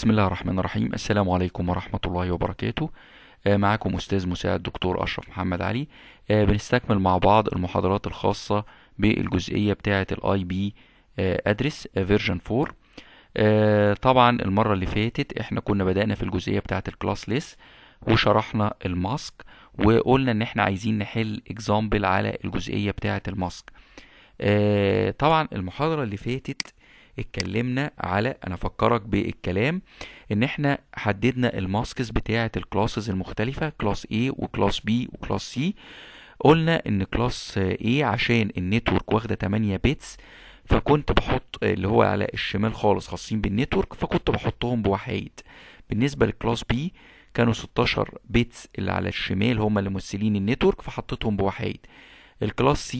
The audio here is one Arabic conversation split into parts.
بسم الله الرحمن الرحيم. السلام عليكم ورحمة الله وبركاته. آه، معكم أستاذ مساعد دكتور أشرف محمد علي. آه، بنستكمل مع بعض المحاضرات الخاصة بالجزئية بتاعة ال IP address version 4 آه، طبعا المرة اللي فاتت إحنا كنا بدأنا في الجزئية بتاعة ال classless وشرحنا ال mask وقلنا إن إحنا عايزين نحل example على الجزئية بتاعة ال mask آه، طبعا المحاضرة اللي فاتت اتكلمنا على أنا أفكرك بالكلام إن إحنا حددنا ال masks بتاعة ال classes المختلفة class A و class B و class C. قلنا إن class A عشان ال network واخدة 8 bits فكنت بحط اللي هو على الشمال خالص خاصين بال network فكنت بحطهم بوحايد بالنسبة لل class B كانوا 16 bits اللي على الشمال هم اللي ممثلين ال network فحطيتهم بوحايد ال class C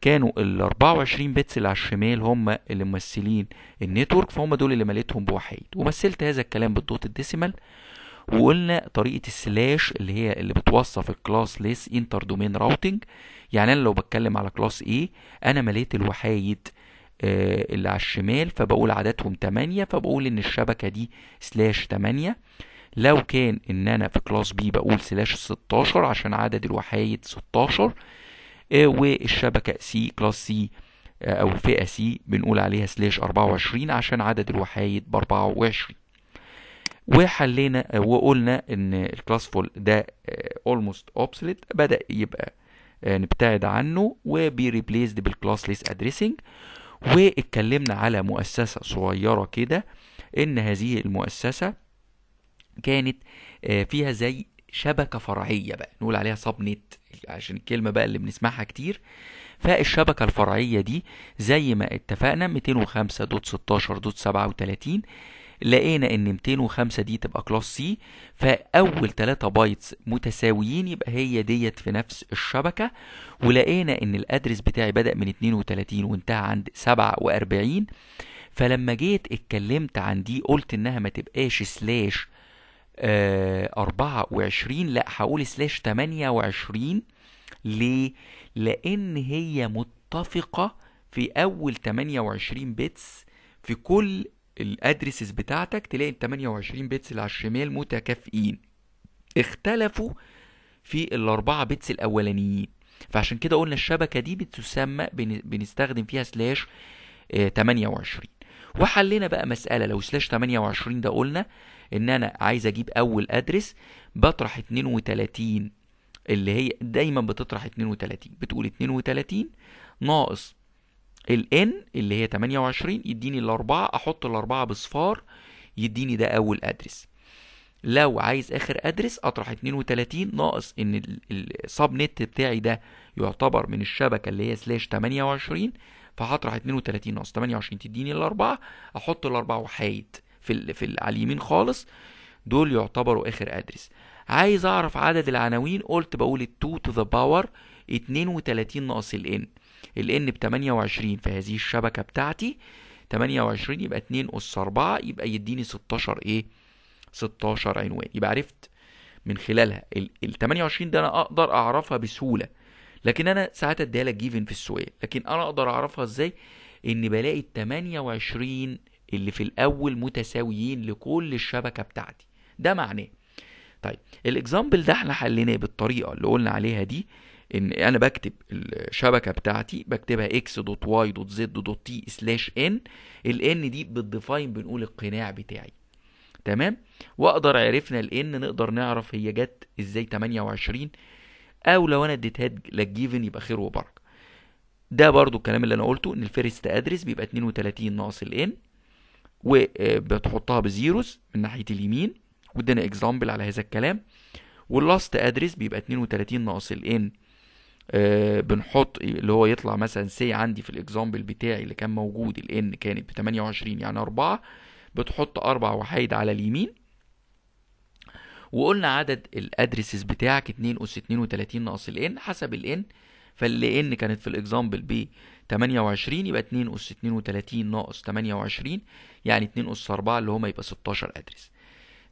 كانوا ال 24 bits اللي على الشمال هم اللي ممثلين ال network فهم دول اللي مليتهم بوحيد. ومثلت هذا الكلام بال dot ال decimal وقلنا طريقة ال slash اللي هي اللي بتوصف ال classless inter-domain routing. يعني أنا لو بتكلم على class A أنا مليت الوحايد آه، اللي على الشمال فبقول عددهم 8 فبقول إن الشبكة دي slash 8 لو كان إن أنا في class B بقول slash 16 عشان عدد الوحايد 16 آه، والشبكة C class C أو فئة C بنقول عليها slash 24 عشان عدد الوحايد ب 24 وحلينا آه، وقلنا إن ال classful ده almost obsolete بدأ يبقى آه، نبتعد عنه و be replaced بال classless addressing واتكلمنا على مؤسسة صغيرة كده إن هذه المؤسسة كانت آه، فيها زي شبكة فرعية بقى نقول عليها subnet عشان الكلمة بقى اللي بنسمعها كتير. فالشبكة الفرعية دي زي ما اتفقنا 205 dot 16 dot 37 لقينا إن 205 دي تبقى class C فأول 3 bytes متساويين يبقى هي ديت في نفس الشبكة. ولقينا إن ال address بتاعي بدأ من 32 وانتهى عند 47 فلما جيت اتكلمت عن دي قلت إنها ما تبقاش slash آه 24 لأ هقول slash 28 ليه؟ لأن هي متفقة في أول 28 bits في كل ال addresses بتاعتك تلاقي ال 28 bits اللي على الشمال متكافئين. اختلفوا في الأربعة bits الأولانيين. فعشان كده قلنا الشبكة دي بتسمى بن- بنستخدم فيها slash آه، 28 وحلينا بقى مسألة لو slash 28 ده قلنا إن أنا عايز أجيب أول address بطرح 32 اللي هي دايما بتطرح 32 بتقول 32 ناقص ال n اللي هي 28 يديني الأربعة أحط الأربعة بصفار يديني ده أول address. لو عايز آخر address أطرح 32 ناقص إن ال subnet بتاعي ده يعتبر من الشبكة اللي هي slash 28 فهطرح 32 ناقص. 28 تديني الأربعة أحط الأربعة وحايد في ال في على اليمين خالص. دول يعتبروا آخر أدرس. عايز أعرف عدد العناوين قلت بقول ال 2 to the power 32 ناقص ال n. ال n ب 28 في هذه الشبكة بتاعتي. 28 يبقى 2 أس 4 يبقى يديني 16 إيه؟ 16 عنوان. يبقى عرفت من خلالها. ال ال 28 ده أنا أقدر أعرفها بسهولة. لكن أنا ساعات أديها لك given في السؤال. لكن أنا أقدر أعرفها إزاي؟ إن بلاقي ال 28 اللي في الأول متساويين لكل الشبكة بتاعتي. ده معناه طيب ال example ده إحنا حليناه بالطريقة اللي قلنا عليها دي إن أنا بكتب الشبكة بتاعتي بكتبها x dot y dot z dot t slash n ال n دي بال define بنقول القناع بتاعي. تمام؟ وأقدر عرفنا ال n نقدر نعرف هي جت إزاي 28 أو لو أنا اديتها لك given يبقى خير وبركة. ده برضو الكلام اللي أنا قلته إن ال first address بيبقى 32 ناقص ال n وبتحطها ب zeros من ناحية اليمين وادانا example على هذا الكلام. وال last address بيبقى 32 ناقص ال n. آه بنحط اللي هو يطلع مثلا C عندي في ال example بتاعي اللي كان موجود ال n كانت ب 28 يعني 4 بتحط أربع وحيد على اليمين. وقلنا عدد ال addresses بتاعك 2 اس 32 ناقص ال n حسب ال n. فال n كانت في ال example ب 28 يبقى 2 اس 32 ناقص 28 يعني 2 اس 4 اللي هما يبقى 16 address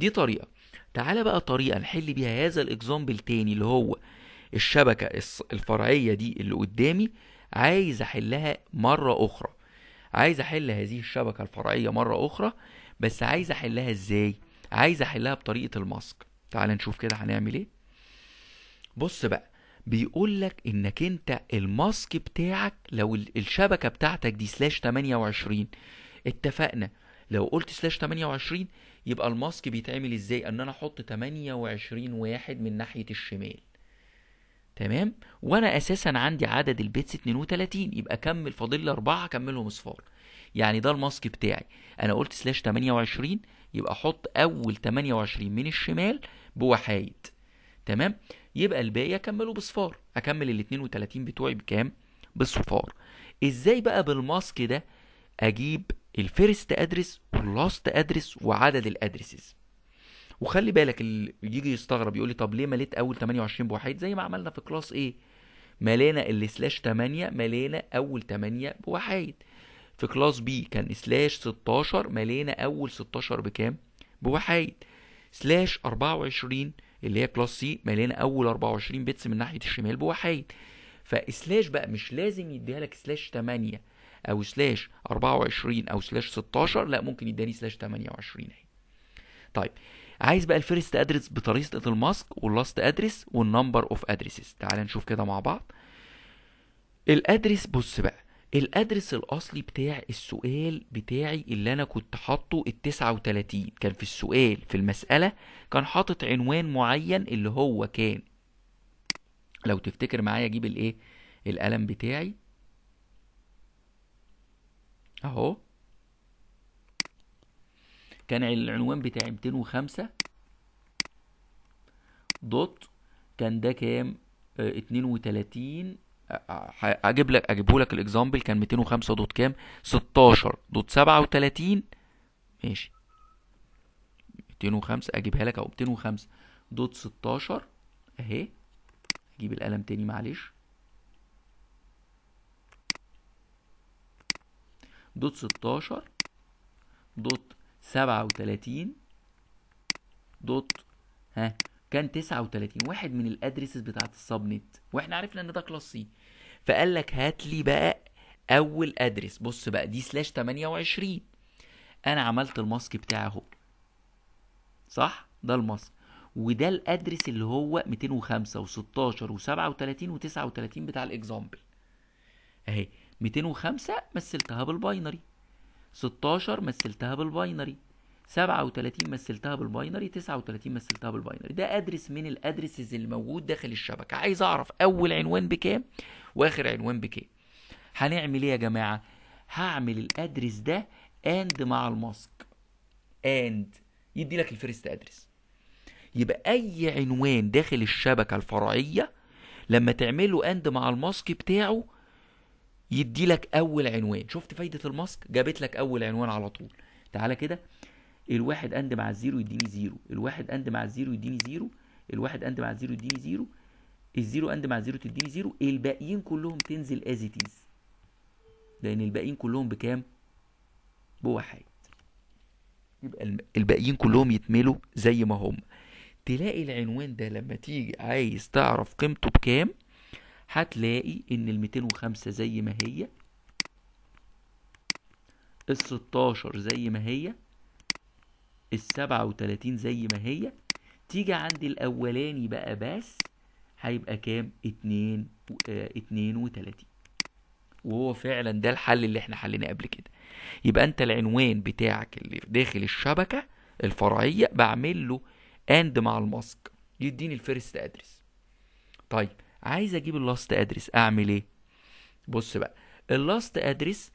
دي طريقة. تعالى بقى طريقة نحل بيها هذا ال example تاني اللي هو الشبكة الفرعية دي اللي قدامي عايز أحلها مرة أخرى. عايز أحل هذه الشبكة الفرعية مرة أخرى بس عايز أحلها إزاي؟ عايز أحلها بطريقة ال mask. تعال نشوف كده هنعمل إيه. بص بقى بيقول لك إنك أنت ال mask بتاعك لو ال- الشبكة بتاعتك دي slash 28 اتفقنا؟ لو قلت slash 28 يبقى ال mask بيتعمل إزاي؟ إن أنا أحط 28 واحد من ناحية الشمال. تمام؟ وأنا أساسا عندي عدد ال bits 32 يبقى كمل فاضل لي 4 أكملهم إصفار. يعني ده ال mask بتاعي. أنا قلت slash 28 يبقى أحط أول 28 من الشمال بوحايد تمام؟ يبقى الباقي أكمله بصفار أكمل ال 32 بتوعي بكام؟ بصفار إزاي بقى بال mask ده أجيب ال first address وال last address وعدد ال addresses وخلي بالك اللي يجي يستغرب يقول لي طب ليه مليت أول 28 بوحيد زي ما عملنا في class A ملينا اللي slash 8 ملينا أول 8 بوحيد في class B كان slash 16 ملينا أول 16 بكام؟ بوحيد slash 24 اللي هي class C ملينا أول 24 bits من ناحية الشمال بوحيد ف slash بقى مش لازم يديها لك slash 8 أو slash 24 أو slash 16 لا ممكن يداني slash 28 اهي طيب عايز بقى ال first address بطريقة ال mask وال last address وال number of addresses تعال نشوف كده مع بعض. الادرس بص بقى الادرس الأصلي بتاع السؤال بتاعي اللي أنا كنت حاطه ال 39 كان في السؤال في المسألة كان حاطط عنوان معين اللي هو كان. لو تفتكر معايا أجيب الإيه؟ القلم بتاعي. أهو. كان العنوان بتاعي 205 dot. كان ده كام؟ آه، 32 أجيب لك أجيبه لك ال example كان 205 dot كام؟ 16 dot 37 ماشي. 205 أجيبها لك أهو 205 dot 16 أهي. أجيب القلم تاني معلش. dot 16 dot 37 dot ها كان 39 واحد من ال addresses بتاعت ال subnet وإحنا عرفنا إن ده class C. فقال لك هات لي بقى أول address بص بقى دي slash 28 أنا عملت ال mask بتاعي أهو. صح؟ ده ال mask. وده ال address اللي هو 205 و16 و37 و39 بتاع ال example. أهي. 205 مثلتها بال binary. 16 مثلتها بال binary. 37 مثلتها بال binary. 39 مثلتها بال binary. ده address من ال addresses اللي موجود داخل الشبكة. عايز أعرف أول عنوان بكام وآخر عنوان بكام. هنعمل إيه يا جماعة؟ هعمل ال address ده AND مع ال mask. AND يدي لك ال first address. يبقى أي عنوان داخل الشبكة الفرعية لما تعمله AND مع ال mask بتاعه يدي لك أول عنوان. شفت فايدة ال mask؟ جابت لك أول عنوان على طول. تعالى كده. الواحد AND مع ال zero يديني zero. الواحد AND مع ال zero يديني zero. الواحد AND مع ال zero يديني zero. ال zero AND مع ال zero تديني zero. الباقيين كلهم تنزل as it is لأن الباقيين كلهم بكام؟ بواحد. يبقى الباقيين كلهم يتملوا زي ما هم. تلاقي العنوان ده لما تيجي عايز تعرف قيمته بكام؟ هتلاقي إن ال 205 زي ما هي ال 16 زي ما هي ال 37 زي ما هي. تيجي عند الأولاني بقى بس هيبقى كام؟ اتنين آه، اتنين وتلاتين. وهو فعلا ده الحل اللي إحنا حليناه قبل كده. يبقى أنت العنوان بتاعك اللي داخل الشبكة الفرعية بعمل له AND مع ال mask يديني ال first address طيب عايز أجيب ال last address اعمل إيه؟ بص بقى ال last address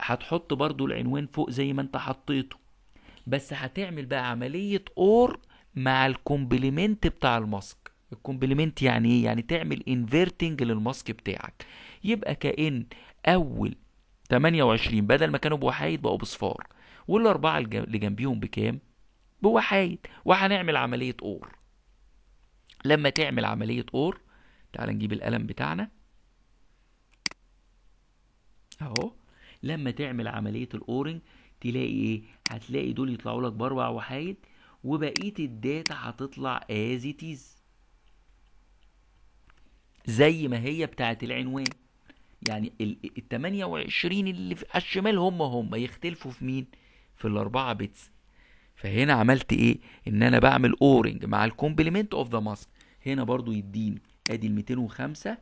هتحط برضو العنوان فوق زي ما انت حطيته بس هتعمل بقى عملية OR مع ال complement بتاع ال mask. ال complement يعني إيه؟ يعني تعمل inverting لل mask بتاعك. يبقى كأن أول 28 بدل ما كانوا بوحايد بقوا بصفار. والأربعة اللي جنبيهم بكام؟ بوحايد. وهنعمل عملية OR. لما تعمل عملية OR تعال نجيب القلم بتاعنا. اهو. لما تعمل عملية ال ORing تلاقي إيه؟ هتلاقي دول يطلعوا لك باربع وحايد وبقية ال data هتطلع as is. زي ما هي بتاعت العنوان. يعني ال ال 28 اللي على الشمال هم هم يختلفوا في مين؟ في الأربعة bits فهنا عملت إيه؟ إن أنا بعمل ORing مع ال complement of the mask هنا برضو يديني. ادي ال 205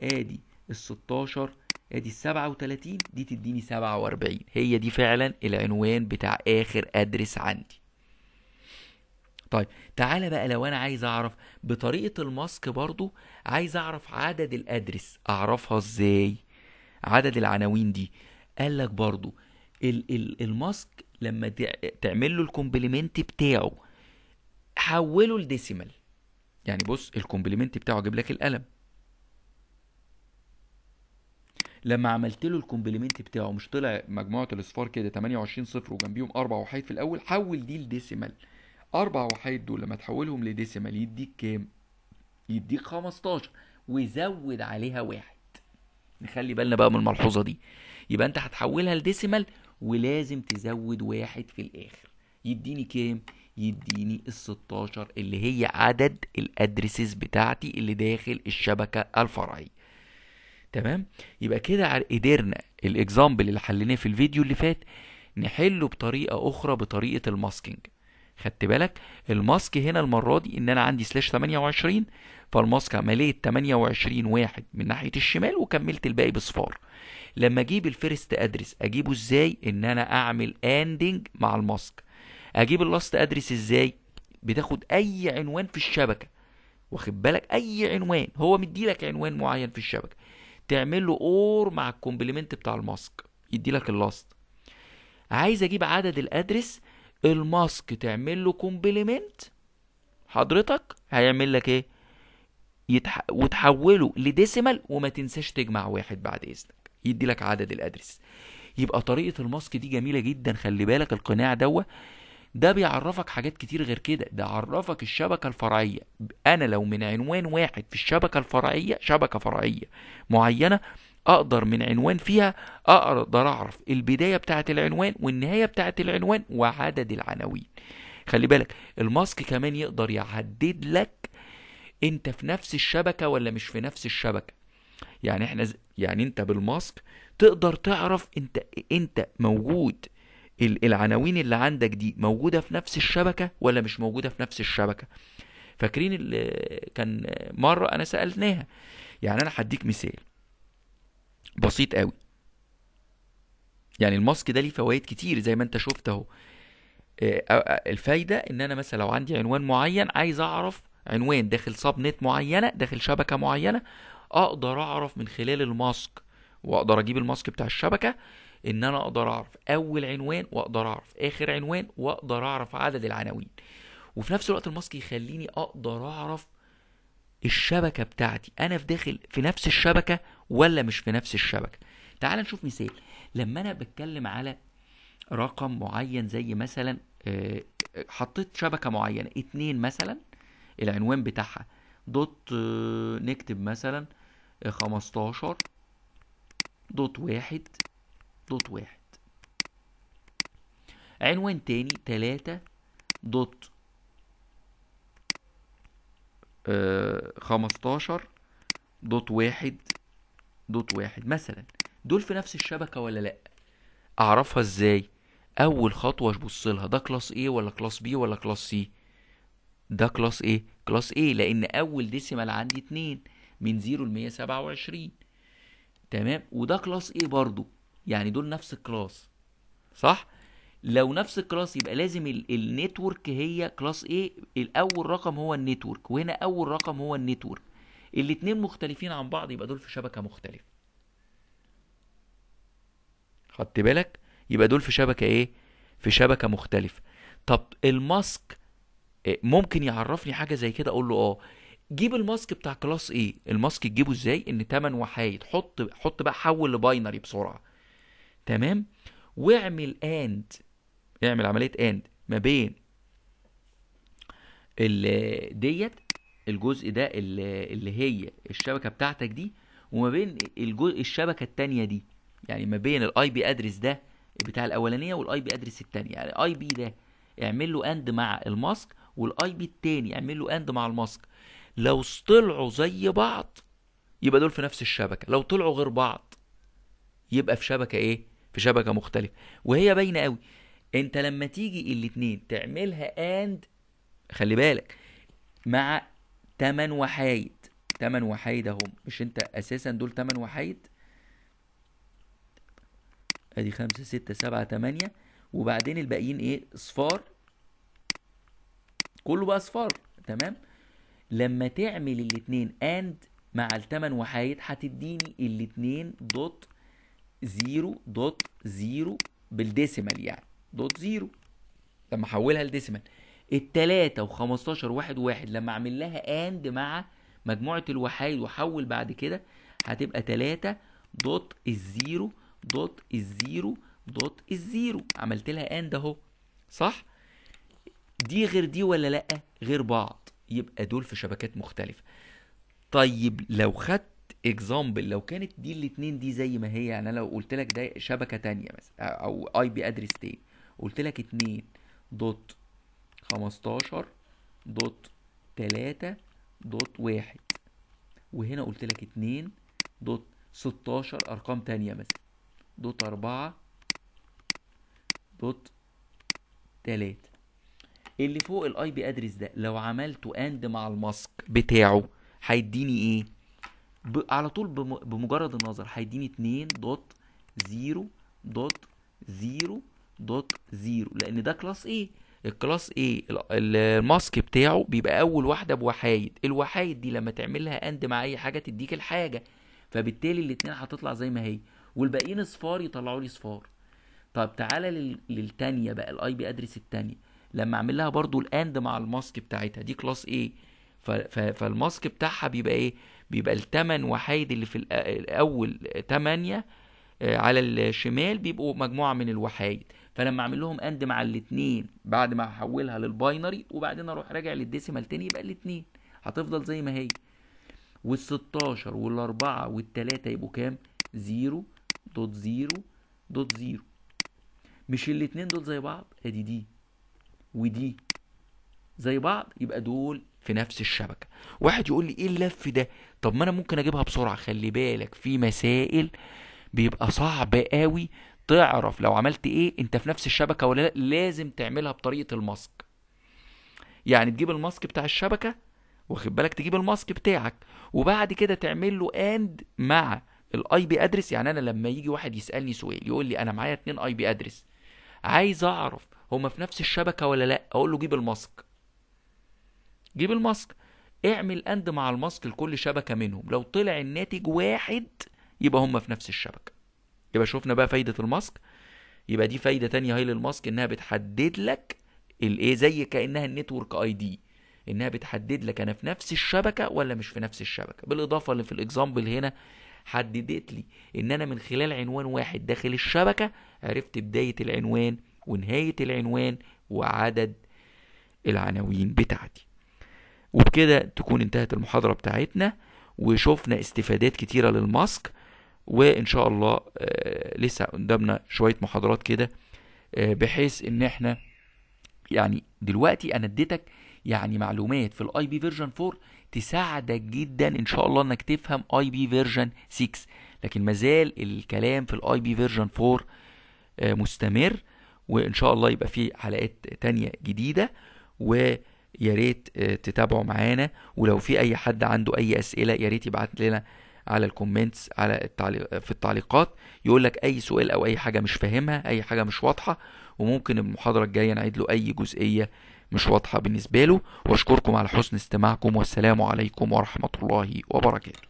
ادي ال 16 ادي ال 37 دي تديني 47 هي دي فعلا العنوان بتاع آخر address عندي. طيب تعالى بقى لو أنا عايز أعرف بطريقة ال mask برضو عايز أعرف عدد ال address. أعرفها إزاي؟ عدد العناوين دي. قال لك برضو ال ال ال mask لما تع- تعمل له ال complement بتاعه حوله ل decimal. يعني بص ال complement بتاعه أجيب لك القلم. لما عملت له ال complement بتاعه مش طلع مجموعة الإصفار كده 28 صفر وجنبيهم أربع وحيد في الأول حول دي ل decimal أربع وحيد دول لما تحولهم ل decimal يديك كام؟ يديك 15 وزود عليها واحد. نخلي بالنا بقى من الملحوظة دي. يبقى أنت هتحولها ل decimal ولازم تزود واحد في الآخر. يديني كام؟ يديني ال 16 اللي هي عدد ال addresses بتاعتي اللي داخل الشبكة الفرعية. تمام؟ يبقى كده قدرنا ال example اللي حليناه في الفيديو اللي فات نحله بطريقة أخرى بطريقة ال masking. خدت بالك؟ ال mask هنا المرة دي إن أنا عندي slash 28 فال mask عملية 28 واحد من ناحية الشمال وكملت الباقي بصفار. لما أجيب ال first address أجيبه إزاي؟ إن أنا أعمل ANDing مع ال mask. أجيب ال last address إزاي؟ بتاخد أي عنوان في الشبكة. واخد بالك؟ أي عنوان. هو مديلك عنوان معين في الشبكة. تعمل له OR مع ال complement بتاع ال mask. يديلك ال last. عايز أجيب عدد ال address ال mask. تعمل له complement. حضرتك هيعمل لك إيه؟ يتح... وتحوله ل decimal وما تنساش تجمع واحد بعد إذنك. يدي لك عدد ال address يبقى طريقة ال mask دي جميلة جدا. خلي بالك القناع دوا ده بيعرفك حاجات كتير غير كده. ده عرفك الشبكة الفرعية. أنا لو من عنوان واحد في الشبكة الفرعية شبكة فرعية معينة أقدر من عنوان فيها أقدر أعرف البداية بتاعة العنوان والنهاية بتاعة العنوان وعدد العناوين. خلي بالك الماسك كمان يقدر يحدد لك أنت في نفس الشبكة ولا مش في نفس الشبكة. يعني إحنا. يعني أنت بالماسك تقدر تعرف أنت أنت موجود العناوين اللي عندك دي موجودة في نفس الشبكة ولا مش موجودة في نفس الشبكة؟ فاكرين اللي كان مرة أنا سألناها. يعني أنا هديك مثال. بسيط قوي. يعني ال mask ده ليه فوائد كتير زي ما أنت شفت أهو. آه، الفايدة إن أنا مثلا لو عندي عنوان معين عايز أعرف عنوان داخل subnet معينة داخل شبكة معينة أقدر أعرف من خلال ال mask وأقدر أجيب ال mask بتاع الشبكة إن أنا أقدر أعرف أول عنوان وأقدر أعرف آخر عنوان وأقدر أعرف عدد العناوين. وفي نفس الوقت الماسك يخليني أقدر أعرف الشبكة بتاعتي. أنا في داخل في نفس الشبكة ولا مش في نفس الشبكة؟ تعال نشوف مثال. لما أنا بتكلم على رقم معين زي مثلا آه، حطيت شبكة معينة اتنين مثلا العنوان بتاعها دوت آه، نكتب مثلا خمستاشر دوت واحد دوت واحد. عنوان تاني تلاتة دوت آه، خمستاشر دوت واحد دوت واحد. مثلا دول في نفس الشبكة ولا لأ؟ أعرفها إزاي؟ أول خطوة أبص لها ده class A ولا class B ولا class C ده class A class A لأن أول decimal عندي اتنين من 0 ل 127 تمام؟ وده class A برضو. يعني دول نفس ال class. صح؟ لو نفس ال class يبقى لازم ال- ال network هي class A الأول رقم هو ال network وهنا أول رقم هو ال network. الاتنين مختلفين عن بعض يبقى دول في شبكة مختلفة. خدت بالك؟ يبقى دول في شبكة إيه؟ في شبكة مختلفة. طب ال mask إيه، ممكن يعرفني حاجة زي كده؟ أقول له آه. جيب ال mask بتاع class A ال mask تجيبه إزاي؟ إن 8 وحايد. حط حط بقى حول ل binary بسرعة. تمام؟ واعمل AND اعمل عملية AND ما بين ال- ديت الجزء ده اللي هي الشبكة بتاعتك دي وما بين الجزء الشبكة التانية دي. يعني ما بين ال IP address ده بتاع الأولانية وال IP address التانية. يعني IP ده اعمل له AND مع ال mask وال IP التاني اعمل له AND مع ال mask. لو طلعوا زي بعض يبقى دول في نفس الشبكة. لو طلعوا غير بعض يبقى في شبكة إيه؟ في شبكة مختلفة وهي باينة قوي أنت لما تيجي الاتنين تعملها اند خلي بالك مع تمن وحايد تمن وحايد اهم مش أنت أساسا دول تمن وحايد أدي خمسة ستة سبعة تمانية وبعدين الباقيين إيه؟ اصفار كله بقى اصفار تمام؟ لما تعمل الاتنين AND مع التمن وحايد هتديني الاتنين dot zero dot zero بال decimal يعني. dot zero لما احولها ل decimal. التلاتة وخمستاشر واحد واحد لما اعمل لها AND مع مجموعة الوحايد واحول بعد كده هتبقى تلاتة dot ال zero dot ال zero dot ال zero عملت لها AND اهو. صح؟ دي غير دي ولا لأ؟ غير بعض. يبقى دول في شبكات مختلفة. طيب لو خدت example لو كانت دي الاتنين دي زي ما هي يعني أنا لو قلت لك ده شبكة تانية مثلا أو IP address تاني قلت لك اتنين dot خمستاشر dot تلاتة dot واحد وهنا قلت لك اتنين dot ستاشر أرقام تانية مثلا dot أربعة dot تلاتة. اللي فوق ال IP address ده لو عملته AND مع ال mask بتاعه هيديني إيه؟ ب... على طول بم... بمجرد النظر هيديني اتنين dot zero dot zero dot zero لأن ده class A ال class A ال mask بتاعه بيبقى أول واحدة بوحايد الوحايد دي لما تعملها AND مع أي حاجة تديك الحاجة فبالتالي الاتنين هتطلع زي ما هي. والباقيين صفار يطلعوا لي صفار طب تعالى لل... للتانية بقى ال IP address التانية. لما أعمل لها برضو ال AND مع ال mask بتاعتها دي class A ف... ف... فال mask بتاعها بيبقى إيه؟ بيبقى التمن وحايد اللي في الأول تمانية على الشمال بيبقوا مجموعة من الوحايد فلما أعمل لهم AND مع الاتنين بعد ما أحولها لل binary وبعدين أروح راجع لل decimal تاني يبقى الاتنين. هتفضل زي ما هي. وال16 والأربعة والتلاتة يبقوا كام؟ zero dot zero dot zero. مش الاتنين دول زي بعض؟ أدي دي. ودي. زي بعض يبقى دول في نفس الشبكة. واحد يقول لي إيه اللف ده؟ طب ما أنا ممكن أجيبها بسرعة. خلي بالك في مسائل بيبقى صعب قوي تعرف لو عملت إيه أنت في نفس الشبكة ولا لأ. لازم تعملها بطريقة ال mask. يعني تجيب ال mask بتاع الشبكة واخد بالك؟ تجيب ال mask بتاعك وبعد كده تعمل له AND مع ال IP address يعني أنا لما يجي واحد يسألني سؤال يقول لي أنا معايا اتنين IP address عايز أعرف هما في نفس الشبكة ولا لأ أقول له جيب ال mask. جيب ال mask. اعمل AND مع ال mask لكل شبكة منهم. لو طلع الناتج واحد يبقى هما في نفس الشبكة. يبقى شفنا بقى فايدة ال mask. يبقى دي فايدة تانية هي لل mask إنها بتحدد لك الايه زي كأنها ال network ID. إنها بتحدد لك أنا في نفس الشبكة ولا مش في نفس الشبكة. بالإضافة اللي في ال example هنا حددت لي إن أنا من خلال عنوان واحد داخل الشبكة عرفت بداية العنوان ونهاية العنوان وعدد العناوين بتاعتي. وبكده تكون انتهت المحاضرة بتاعتنا وشفنا استفادات كتيرة لل mask وإن شاء الله آه لسه قدامنا شوية محاضرات كده آه بحيث إن إحنا يعني دلوقتي أنا اديتك يعني معلومات في ال IP version 4 تساعدك جدا إن شاء الله إنك تفهم IP version 6 لكن مازال الكلام في ال IP version 4 آه مستمر وإن شاء الله يبقى في حلقات تانية جديدة ويا ريت تتابعوا معانا. ولو في أي حد عنده أي أسئلة يا ريت يبعت لنا على الكومنتس على التعليق في التعليقات. يقول لك أي سؤال أو أي حاجة مش فاهمها أي حاجة مش واضحة وممكن المحاضرة الجاية نعيد له أي جزئية مش واضحة بالنسبة له. وأشكركم على حسن استماعكم والسلام عليكم ورحمة الله وبركاته.